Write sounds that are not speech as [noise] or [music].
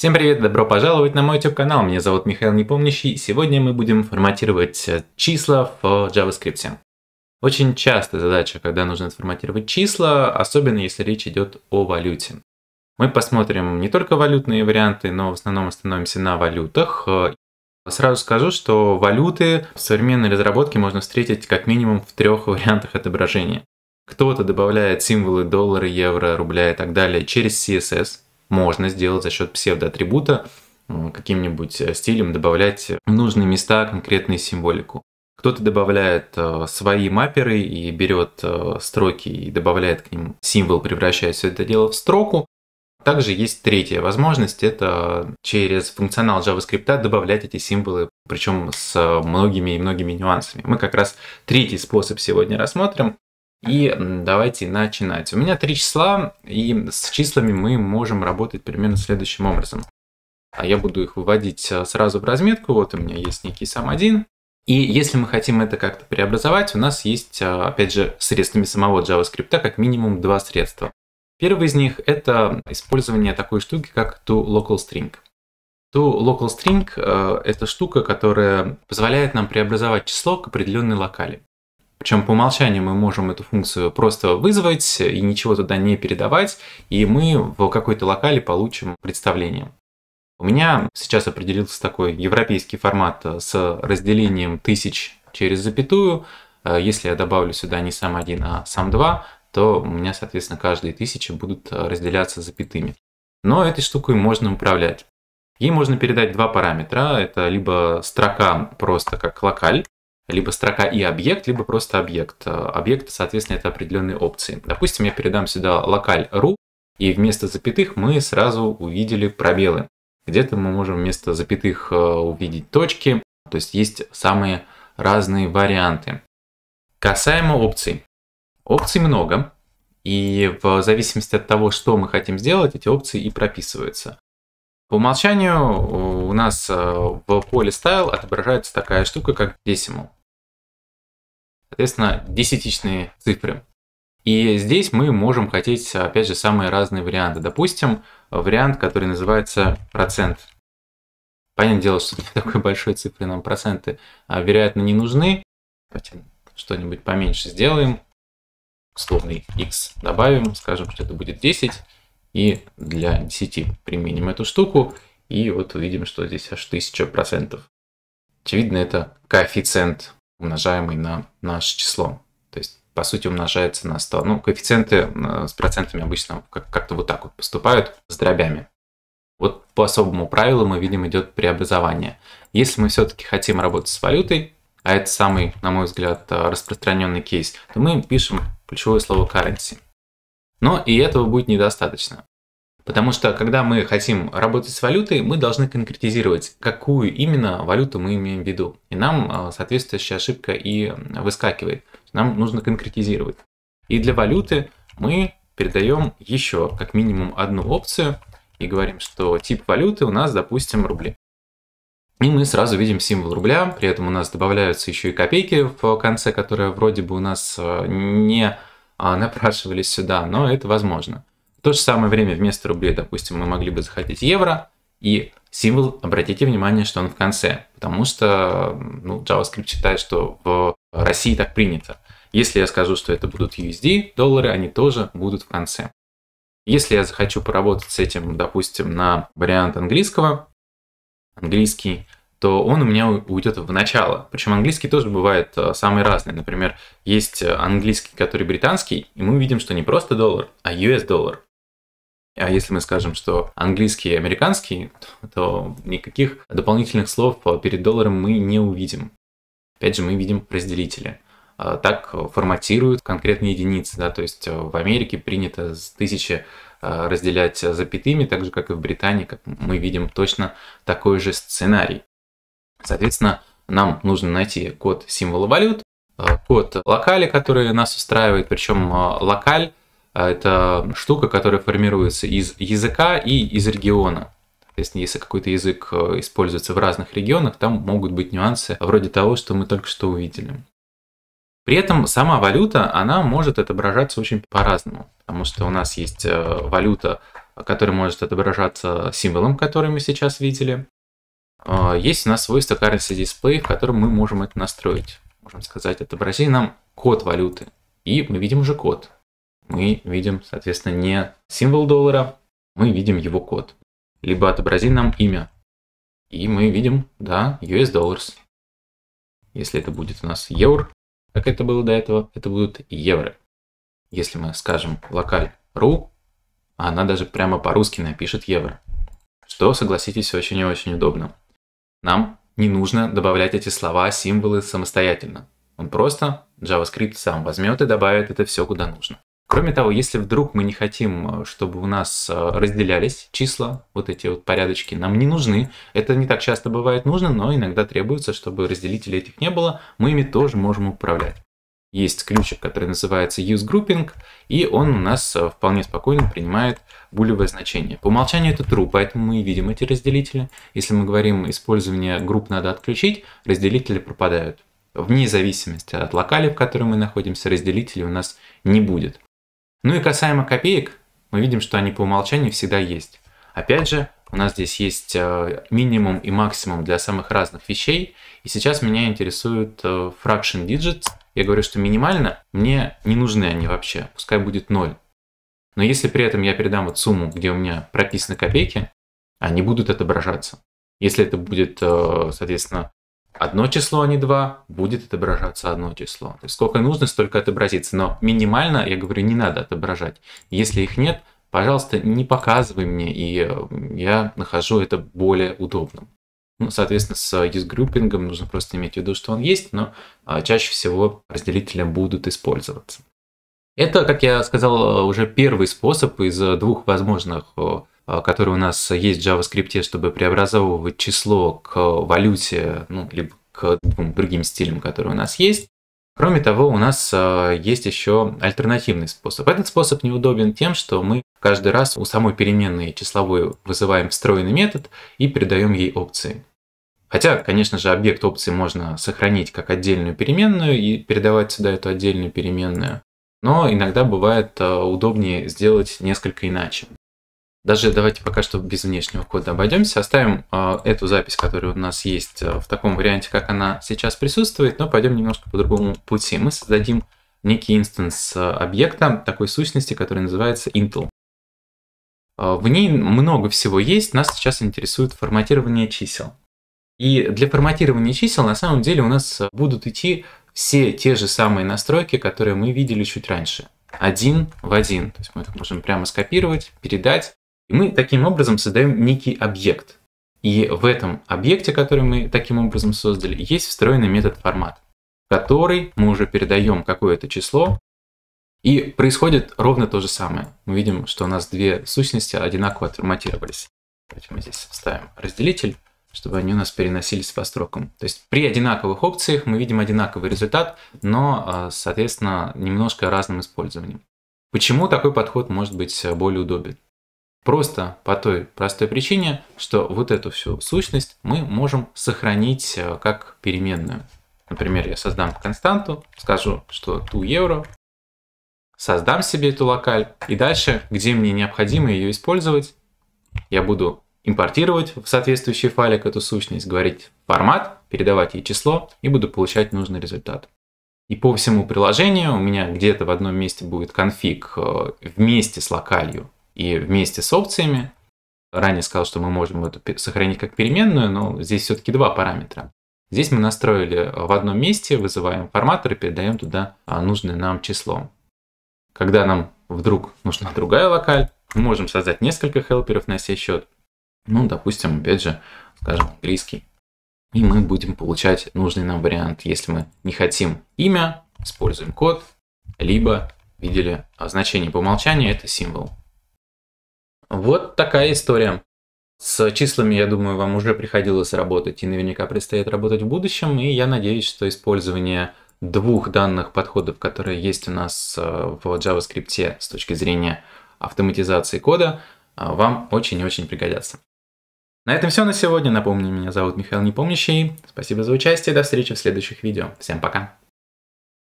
Всем привет, добро пожаловать на мой YouTube канал. Меня зовут Михаил Непомнящий. Сегодня мы будем форматировать числа в JavaScript. Очень частая задача, когда нужно сформатировать числа, особенно если речь идет о валюте. Мы посмотрим не только валютные варианты, но в основном остановимся на валютах. Сразу скажу, что валюты в современной разработке можно встретить как минимум в трех вариантах отображения. Кто-то добавляет символы доллара, евро, рубля и так далее через CSS, можно сделать за счет псевдоатрибута, э, каким-нибудь э, стилем добавлять в нужные места конкретную символику. Кто-то добавляет э, свои мапперы и берет строки и добавляет к ним символ, превращая все это дело в строку. Также есть третья возможность, это через функционал JavaScript добавлять эти символы, причем с многими и многими нюансами. Мы как раз третий способ сегодня рассмотрим. И давайте начинать. У меня три числа, и с числами мы можем работать примерно следующим образом. А я буду их выводить э, сразу в разметку. Вот у меня есть некий сам один. И если мы хотим это как-то преобразовать, у нас есть, э, опять же, средствами самого JavaScript как минимум два средства. Первый из них – это использование такой штуки, как toLocalString. toLocalString э, – это штука, которая позволяет нам преобразовать число к определенной локали. Причем по умолчанию мы можем эту функцию просто вызвать и ничего туда не передавать, и мы в какой-то локале получим представление. У меня сейчас определился такой европейский формат с разделением тысяч через запятую. Если я добавлю сюда не сам один, а сам два, то у меня, соответственно, каждые тысячи будут разделяться запятыми. Но этой штукой можно управлять. Ей можно передать два параметра. Это либо строка просто как локаль, либо строка и объект, либо просто объект. Э, объект, соответственно, это определенные опции. Допустим, я передам сюда локаль.ru, и вместо запятых мы сразу увидели пробелы. Где-то мы можем вместо запятых э, увидеть точки, то есть есть самые разные варианты. Касаемо опций. Опций много, и в зависимости от того, что мы хотим сделать, эти опции и прописываются. По умолчанию у нас э, в поле style отображается такая штука, как decimal соответственно, десятичные цифры. И здесь мы можем хотеть, опять же, самые разные варианты. Допустим, вариант, который называется процент. Понятное дело, что для [laughs] такой большой цифры нам проценты, а, вероятно, не нужны. Давайте что-нибудь поменьше сделаем. Условный x добавим, скажем, что это будет 10. И для 10 применим эту штуку. И вот увидим, что здесь аж 1000%. Очевидно, это коэффициент умножаемый на наше число. То есть, по сути, умножается на 100. Ну, коэффициенты э, с процентами обычно как-то вот так вот поступают с дробями. Вот по особому правилу мы видим идет преобразование. Если мы все-таки хотим работать с валютой, а это самый, на мой взгляд, э, распространенный кейс, то мы пишем ключевое слово currency. Но и этого будет недостаточно. Потому что, когда мы хотим работать с валютой, мы должны конкретизировать, какую именно валюту мы имеем в виду. И нам а, соответствующая ошибка и выскакивает. Нам нужно конкретизировать. И для валюты мы передаем еще как минимум одну опцию и говорим, что тип валюты у нас, допустим, рубли. И мы сразу видим символ рубля, при этом у нас добавляются еще и копейки в конце, которые вроде бы у нас а, не а, напрашивались сюда, но это возможно. В то же самое время вместо рублей, допустим, мы могли бы захотеть евро, и символ, обратите внимание, что он в конце, потому что ну, JavaScript считает, что в России так принято. Если я скажу, что это будут USD, доллары, они тоже будут в конце. Если я захочу поработать с этим, допустим, на вариант английского, английский, то он у меня уйдет в начало. Причем английский тоже бывает э, самый разный. Например, есть английский, который британский, и мы видим, что не просто доллар, а US доллар. А если мы скажем, что английский и американский, то никаких дополнительных слов перед долларом мы не увидим. Опять же, мы видим разделители. А, так форматируют конкретные единицы. Да? То есть в Америке принято с тысячи а, разделять запятыми, так же, как и в Британии, как мы видим точно такой же сценарий. Соответственно, нам нужно найти код символа валют, а, код локали, который нас устраивает, причем локаль это штука, которая формируется из языка и из региона. Соответственно, если какой-то язык э, используется в разных регионах, там могут быть нюансы вроде того, что мы только что увидели. При этом сама валюта, она может отображаться очень по-разному, потому что у нас есть э, валюта который может отображаться символом, который мы сейчас видели. А, есть у нас свойство currency display, в котором мы можем это настроить. Можем сказать, отобрази нам код валюты. И мы видим уже код. Мы видим, соответственно, не символ доллара, мы видим его код. Либо отобрази нам имя. И мы видим, да, US dollars. Если это будет у нас евро, как это было до этого, это будут евро. Если мы скажем локаль ру, она даже прямо по-русски напишет евро. Что, согласитесь, очень и очень удобно. Нам не нужно добавлять эти слова, символы самостоятельно. Он просто JavaScript сам возьмет и добавит это все куда нужно. Кроме того, если вдруг мы не хотим, чтобы у нас э, разделялись числа, вот эти вот порядочки, нам не нужны. Это не так часто бывает нужно, но иногда требуется, чтобы разделителей этих не было, мы ими тоже можем управлять есть ключик, который называется useGrouping, и он у нас э, вполне спокойно принимает булевое значение. По умолчанию это true, поэтому мы и видим эти разделители. Если мы говорим, использование групп надо отключить, разделители пропадают. Вне зависимости от локали, в которой мы находимся, разделителей у нас не будет. Ну и касаемо копеек, мы видим, что они по умолчанию всегда есть. Опять же, у нас здесь есть э, минимум и максимум для самых разных вещей. И сейчас меня интересует э, fraction digits – я говорю, что минимально мне не нужны они вообще, пускай будет 0. Но если при этом я передам вот сумму, где у меня прописаны копейки, они будут отображаться. Если это будет, э, соответственно, одно число, а не два, будет отображаться одно число. То есть сколько нужно, столько отобразится. Но минимально, я говорю, не надо отображать. Если их нет, пожалуйста, не показывай мне, и э, я нахожу это более удобным. Ну, соответственно, с use нужно просто иметь в виду, что он есть, но а, чаще всего разделители будут использоваться. Это, как я сказал, уже первый способ из двух возможных, которые у нас есть в JavaScript, чтобы преобразовывать число к валюте, ну, либо к другим стилям, которые у нас есть. Кроме того, у нас есть еще альтернативный способ. Этот способ неудобен тем, что мы каждый раз у самой переменной числовой вызываем встроенный метод и передаем ей опции. Хотя, конечно же, объект опции можно сохранить как отдельную переменную и передавать сюда эту отдельную переменную. Но иногда бывает э, удобнее сделать несколько иначе. Даже давайте пока что без внешнего кода обойдемся. Оставим э, эту запись, которая у нас есть э, в таком варианте, как она сейчас присутствует, но пойдем немножко по другому пути. Мы создадим некий инстанс объекта такой сущности, который называется Intel. В ней много всего есть, нас сейчас интересует форматирование чисел. И для форматирования чисел на самом деле у нас будут идти все те же самые настройки, которые мы видели чуть раньше. Один в один. То есть мы их можем прямо скопировать, передать. И мы таким образом создаем некий объект. И в этом объекте, который мы таким образом создали, есть встроенный метод формат, который мы уже передаем какое-то число, и происходит ровно то же самое. Мы видим, что у нас две сущности одинаково отформатировались. Давайте мы здесь вставим разделитель чтобы они у нас переносились по строкам. То есть при одинаковых опциях мы видим одинаковый результат, но, а, соответственно, немножко разным использованием. Почему такой подход может быть более удобен? Просто по той простой причине, что вот эту всю сущность мы можем сохранить а, как переменную. Например, я создам константу, скажу, что 2 евро, создам себе эту локаль, и дальше, где мне необходимо ее использовать, я буду импортировать в соответствующий файлик эту сущность, говорить формат, передавать ей число и буду получать нужный результат. И по всему приложению у меня где-то в одном месте будет конфиг э, вместе с локалью и вместе с опциями. Ранее сказал, что мы можем это сохранить как переменную, но здесь все-таки два параметра. Здесь мы настроили в одном месте, вызываем форматор и передаем туда а, нужное нам число. Когда нам вдруг нужна другая локаль, мы можем создать несколько хелперов на сей счет, ну, допустим, опять же, скажем, английский. И мы будем получать нужный нам вариант. Если мы не хотим имя, используем код, либо видели значение по умолчанию, это символ. Вот такая история. С числами, я думаю, вам уже приходилось работать и наверняка предстоит работать в будущем. И я надеюсь, что использование двух данных подходов, которые есть у нас э, в JavaScript с точки зрения автоматизации кода, э, вам очень и очень пригодятся. На этом все на сегодня. Напомню, меня зовут Михаил Непомнящий. Спасибо за участие. До встречи в следующих видео. Всем пока.